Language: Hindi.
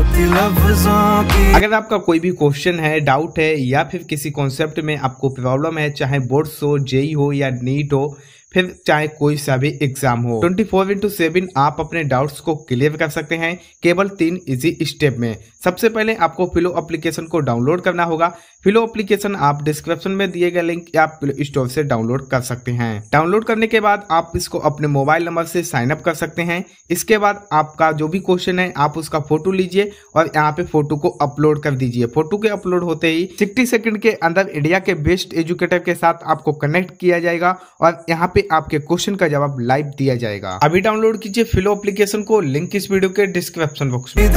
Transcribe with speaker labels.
Speaker 1: अगर आपका कोई भी क्वेश्चन है डाउट है, या फिर किसी कॉन्सेप्ट में आपको प्रॉब्लम है, चाहे बोर्ड्स हो जेई हो या नीट हो फिर चाहे कोई सा भी एग्ज़ाम हो। 24 फोर इंटू सेवन आप अपने डाउट्स को क्लियर कर सकते हैं। केवल तीन इजी स्टेप में। सबसे पहले आपको फिलो एप्लीकेशन को डाउनलोड करना होगा। फिलो एप्लीकेशन आप डिस्क्रिप्शन में दिए गए लिंक आप प्ले स्टोर से डाउनलोड कर सकते हैं। डाउनलोड करने के बाद आप इसको अपने मोबाइल नंबर से साइन अप कर सकते हैं। इसके बाद आपका जो भी क्वेश्चन है, आप उसका फ़ोटो लीजिए और यहाँ पे फ़ोटो को अपलोड कर दीजिए। फ़ोटो के अपलोड होते ही सिक्सटी सेकंड के अंदर इंडिया के बेस्ट एजुकेटर के साथ आपको कनेक्ट किया जाएगा और यहाँ पे पे आपके क्वेश्चन का जवाब लाइव दिया जाएगा। अभी डाउनलोड कीजिए फिलो एप्लीकेशन को लिंक इस वीडियो के डिस्क्रिप्शन बॉक्स में।